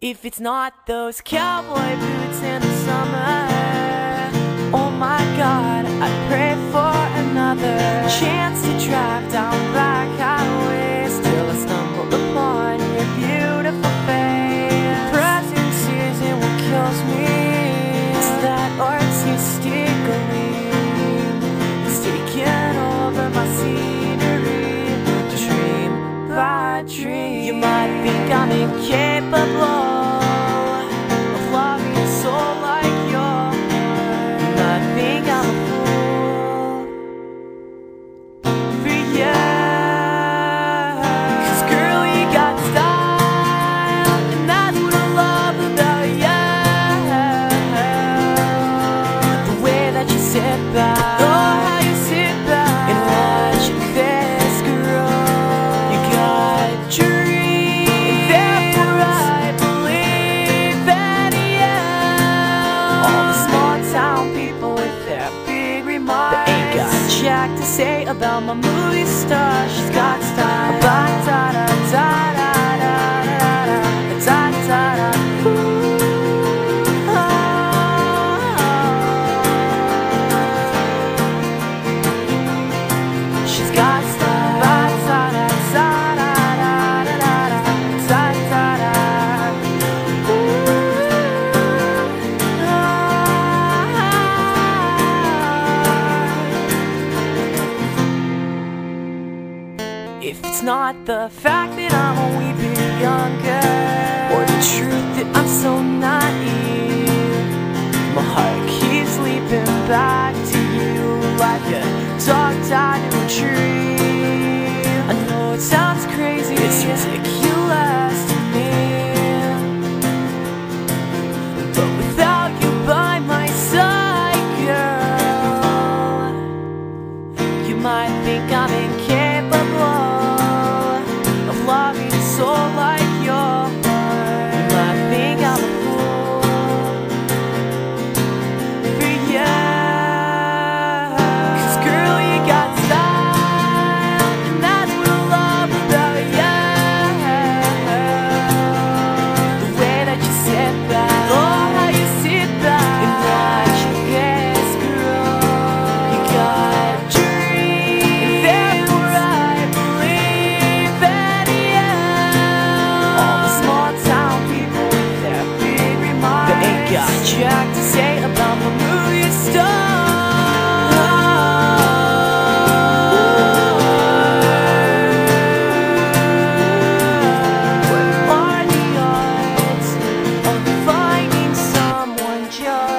If it's not those cowboy boots in the summer, oh my god. dream. You might think I'm incapable to say about my movie star? She's got style. But, It's not the fact that I'm a weeping young girl Or the truth that I'm so naive. My heart keeps leaping back to you Like a dog tied to a tree. I know it sounds crazy, it's ridiculous to me. But without you by my side, girl You might think I'm incapable got Jack to say about the movie star? Finding someone just